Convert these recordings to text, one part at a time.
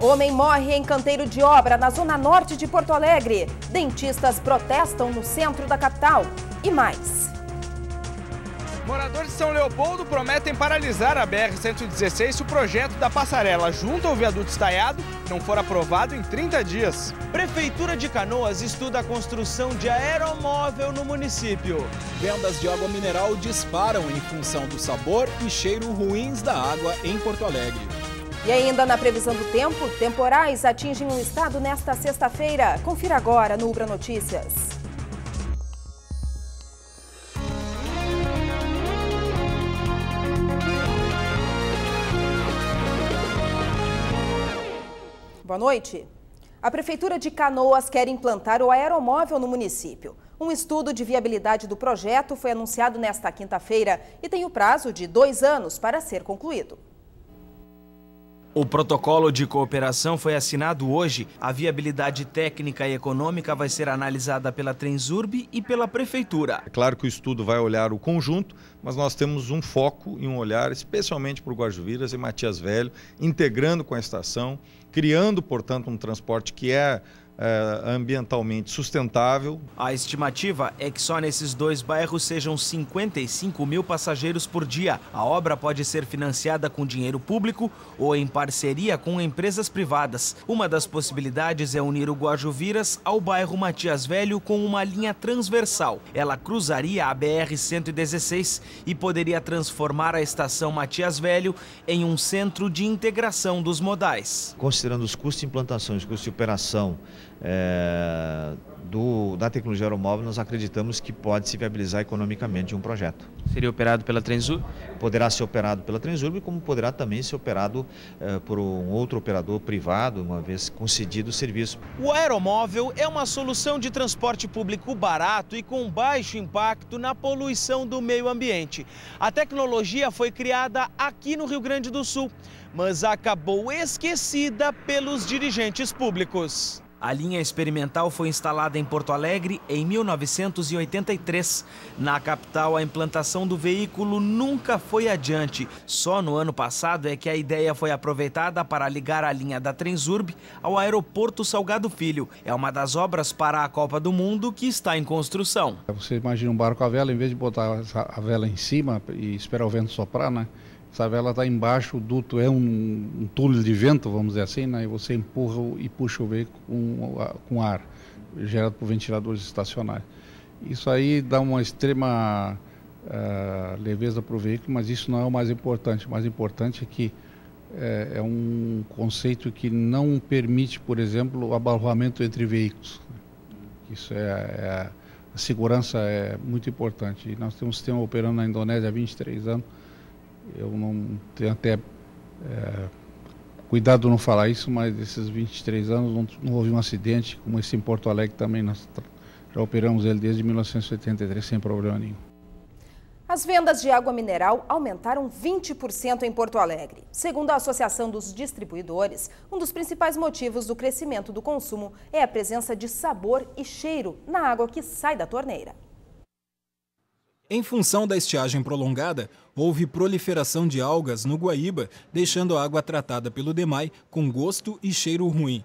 Homem morre em canteiro de obra na zona norte de Porto Alegre. Dentistas protestam no centro da capital. E mais. Moradores de São Leopoldo prometem paralisar a BR-116 se o projeto da passarela junto ao viaduto estaiado não for aprovado em 30 dias. Prefeitura de Canoas estuda a construção de aeromóvel no município. Vendas de água mineral disparam em função do sabor e cheiro ruins da água em Porto Alegre. E ainda na previsão do tempo, temporais atingem o estado nesta sexta-feira. Confira agora no Ubra Notícias. Boa noite. A Prefeitura de Canoas quer implantar o aeromóvel no município. Um estudo de viabilidade do projeto foi anunciado nesta quinta-feira e tem o prazo de dois anos para ser concluído. O protocolo de cooperação foi assinado hoje. A viabilidade técnica e econômica vai ser analisada pela Transurb e pela Prefeitura. É claro que o estudo vai olhar o conjunto, mas nós temos um foco e um olhar especialmente para o Guajuviras e Matias Velho, integrando com a estação, criando, portanto, um transporte que é é, ambientalmente sustentável. A estimativa é que só nesses dois bairros sejam 55 mil passageiros por dia. A obra pode ser financiada com dinheiro público ou em parceria com empresas privadas. Uma das possibilidades é unir o Guajuviras ao bairro Matias Velho com uma linha transversal. Ela cruzaria a BR-116 e poderia transformar a estação Matias Velho em um centro de integração dos modais. Considerando os custos de implantação e os custos de operação, é, do, da tecnologia aeromóvel, nós acreditamos que pode se viabilizar economicamente um projeto. Seria operado pela Transurb? Poderá ser operado pela Transurb, como poderá também ser operado é, por um outro operador privado, uma vez concedido o serviço. O aeromóvel é uma solução de transporte público barato e com baixo impacto na poluição do meio ambiente. A tecnologia foi criada aqui no Rio Grande do Sul, mas acabou esquecida pelos dirigentes públicos. A linha experimental foi instalada em Porto Alegre em 1983. Na capital, a implantação do veículo nunca foi adiante. Só no ano passado é que a ideia foi aproveitada para ligar a linha da Transurb ao aeroporto Salgado Filho. É uma das obras para a Copa do Mundo que está em construção. Você imagina um barco a vela, em vez de botar a vela em cima e esperar o vento soprar, né? Essa vela está embaixo, o duto é um, um túnel de vento, vamos dizer assim, né? e você empurra e puxa o veículo com, com ar, gerado por ventiladores estacionários. Isso aí dá uma extrema uh, leveza para o veículo, mas isso não é o mais importante. O mais importante é que é, é um conceito que não permite, por exemplo, o abarroamento entre veículos. Isso é, é a segurança é muito importante. E nós temos um sistema operando na Indonésia há 23 anos eu não tenho até é, cuidado não falar isso, mas esses 23 anos não, não houve um acidente como esse em Porto Alegre também. Nós já operamos ele desde 1983 sem problema nenhum. As vendas de água mineral aumentaram 20% em Porto Alegre. Segundo a Associação dos Distribuidores, um dos principais motivos do crescimento do consumo é a presença de sabor e cheiro na água que sai da torneira. Em função da estiagem prolongada, houve proliferação de algas no Guaíba, deixando a água tratada pelo DEMAI com gosto e cheiro ruim.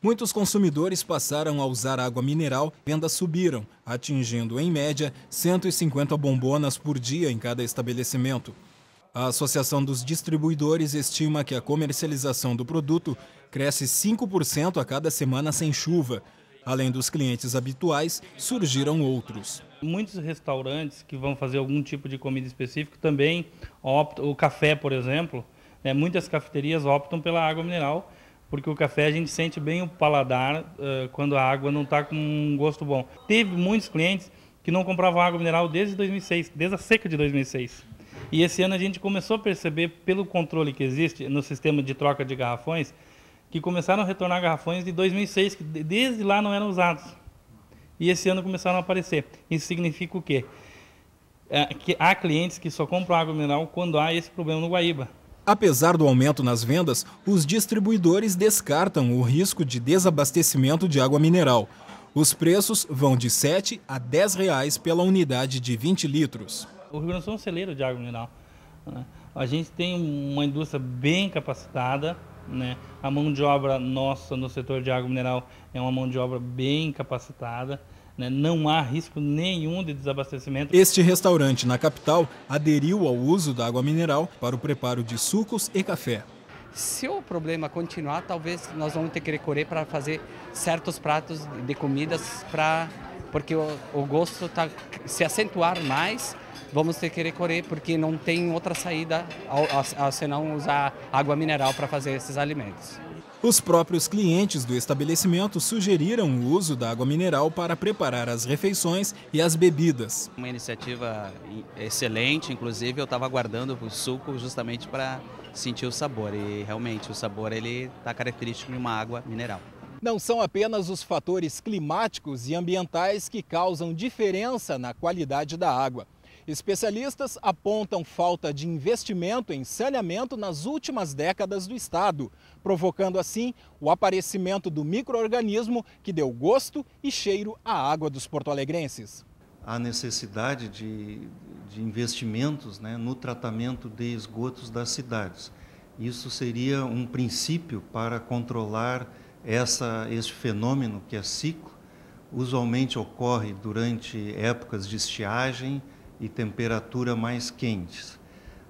Muitos consumidores passaram a usar água mineral, vendas subiram, atingindo, em média, 150 bombonas por dia em cada estabelecimento. A Associação dos Distribuidores estima que a comercialização do produto cresce 5% a cada semana sem chuva. Além dos clientes habituais, surgiram outros. Muitos restaurantes que vão fazer algum tipo de comida específico também optam, o café, por exemplo, né, muitas cafeterias optam pela água mineral, porque o café a gente sente bem o paladar uh, quando a água não está com um gosto bom. Teve muitos clientes que não compravam água mineral desde 2006, desde a seca de 2006. E esse ano a gente começou a perceber, pelo controle que existe no sistema de troca de garrafões, que começaram a retornar garrafões de 2006, que desde lá não eram usados e esse ano começaram a aparecer. Isso significa o quê? É, que há clientes que só compram água mineral quando há esse problema no Guaíba. Apesar do aumento nas vendas, os distribuidores descartam o risco de desabastecimento de água mineral. Os preços vão de R$ 7 a 10 reais pela unidade de 20 litros. O Rio Grande do Sul é um celeiro de água mineral. Né? A gente tem uma indústria bem capacitada, Né? A mão de obra nossa no setor de água mineral é uma mão de obra bem capacitada. Né? Não há risco nenhum de desabastecimento. Este restaurante na capital aderiu ao uso da água mineral para o preparo de sucos e café. Se o problema continuar, talvez nós vamos ter que recorrer para fazer certos pratos de comidas para porque o, o gosto está se acentuar mais vamos ter que recorrer porque não tem outra saída a, a, senão usar água mineral para fazer esses alimentos. Os próprios clientes do estabelecimento sugeriram o uso da água mineral para preparar as refeições e as bebidas. Uma iniciativa excelente, inclusive eu estava aguardando o suco justamente para sentir o sabor e realmente o sabor ele está característico de uma água mineral. Não são apenas os fatores climáticos e ambientais que causam diferença na qualidade da água. Especialistas apontam falta de investimento em saneamento nas últimas décadas do estado, provocando assim o aparecimento do microorganismo que deu gosto e cheiro à água dos porto-alegrenses. Há necessidade de, de investimentos né, no tratamento de esgotos das cidades. Isso seria um princípio para controlar essa, este fenômeno que é ciclo. Usualmente ocorre durante épocas de estiagem, e temperatura mais quentes.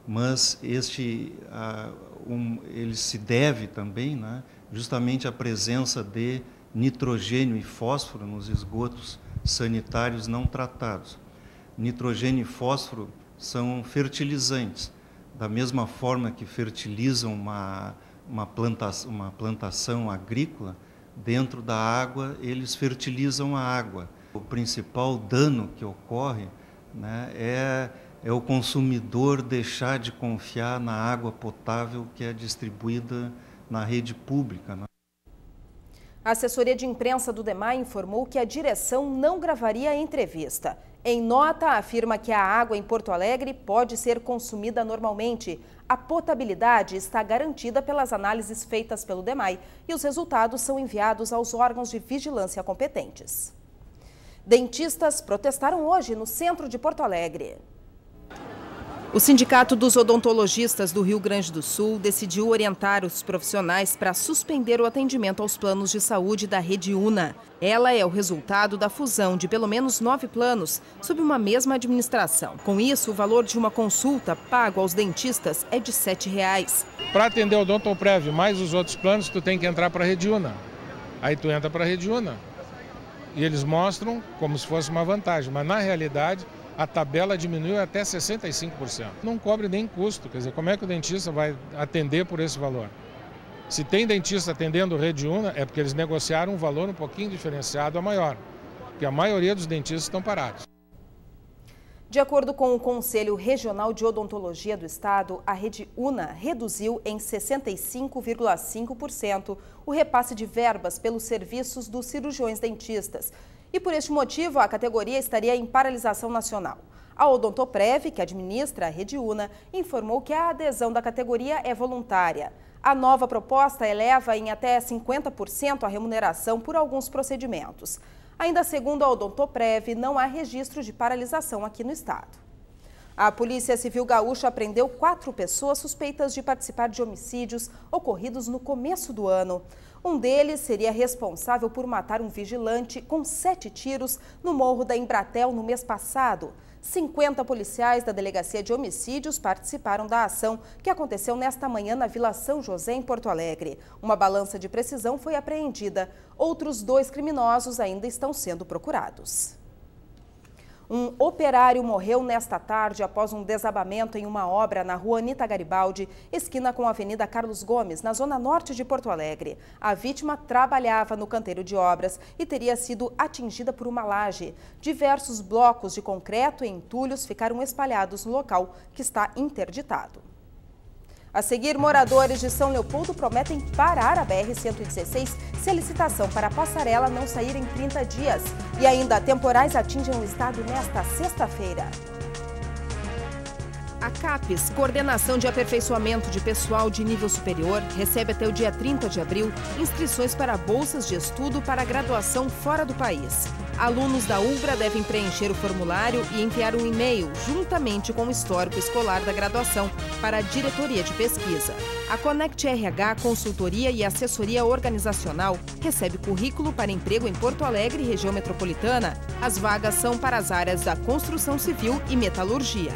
Mas este, uh, um, ele se deve também né, justamente à presença de nitrogênio e fósforo nos esgotos sanitários não tratados. Nitrogênio e fósforo são fertilizantes, da mesma forma que fertilizam uma, uma, planta, uma plantação agrícola, dentro da água eles fertilizam a água. O principal dano que ocorre né, é, é o consumidor deixar de confiar na água potável que é distribuída na rede pública. Né? A assessoria de imprensa do DEMAI informou que a direção não gravaria a entrevista. Em nota, afirma que a água em Porto Alegre pode ser consumida normalmente. A potabilidade está garantida pelas análises feitas pelo DEMAI e os resultados são enviados aos órgãos de vigilância competentes. Dentistas protestaram hoje no centro de Porto Alegre. O Sindicato dos Odontologistas do Rio Grande do Sul decidiu orientar os profissionais para suspender o atendimento aos planos de saúde da rede UNA. Ela é o resultado da fusão de pelo menos nove planos sob uma mesma administração. Com isso, o valor de uma consulta pago aos dentistas é de R$ 7,00. Para atender o Odontoprev mais os outros planos, tu tem que entrar para a rede UNA. Aí tu entra para a rede UNA. E eles mostram como se fosse uma vantagem, mas na realidade a tabela diminuiu até 65%. Não cobre nem custo, quer dizer, como é que o dentista vai atender por esse valor? Se tem dentista atendendo rede una, é porque eles negociaram um valor um pouquinho diferenciado a maior, porque a maioria dos dentistas estão parados. De acordo com o Conselho Regional de Odontologia do Estado, a rede UNA reduziu em 65,5% o repasse de verbas pelos serviços dos cirurgiões dentistas. E por este motivo, a categoria estaria em paralisação nacional. A Odontoprev, que administra a rede UNA, informou que a adesão da categoria é voluntária. A nova proposta eleva em até 50% a remuneração por alguns procedimentos. Ainda segundo a Odontoprev, não há registro de paralisação aqui no estado. A Polícia Civil Gaúcha prendeu quatro pessoas suspeitas de participar de homicídios ocorridos no começo do ano. Um deles seria responsável por matar um vigilante com sete tiros no morro da Embratel no mês passado. 50 policiais da Delegacia de Homicídios participaram da ação que aconteceu nesta manhã na Vila São José, em Porto Alegre. Uma balança de precisão foi apreendida. Outros dois criminosos ainda estão sendo procurados. Um operário morreu nesta tarde após um desabamento em uma obra na rua Anita Garibaldi, esquina com a Avenida Carlos Gomes, na zona norte de Porto Alegre. A vítima trabalhava no canteiro de obras e teria sido atingida por uma laje. Diversos blocos de concreto e entulhos ficaram espalhados no local, que está interditado. A seguir, moradores de São Leopoldo prometem parar a BR-116 se a licitação para a passarela não sair em 30 dias. E ainda, temporais atingem o estado nesta sexta-feira. A CAPES, Coordenação de Aperfeiçoamento de Pessoal de Nível Superior, recebe até o dia 30 de abril inscrições para bolsas de estudo para graduação fora do país. Alunos da UBRA devem preencher o formulário e enviar um e-mail, juntamente com o histórico escolar da graduação, para a diretoria de pesquisa. A Conect RH Consultoria e Assessoria Organizacional recebe currículo para emprego em Porto Alegre região metropolitana. As vagas são para as áreas da construção civil e metalurgia.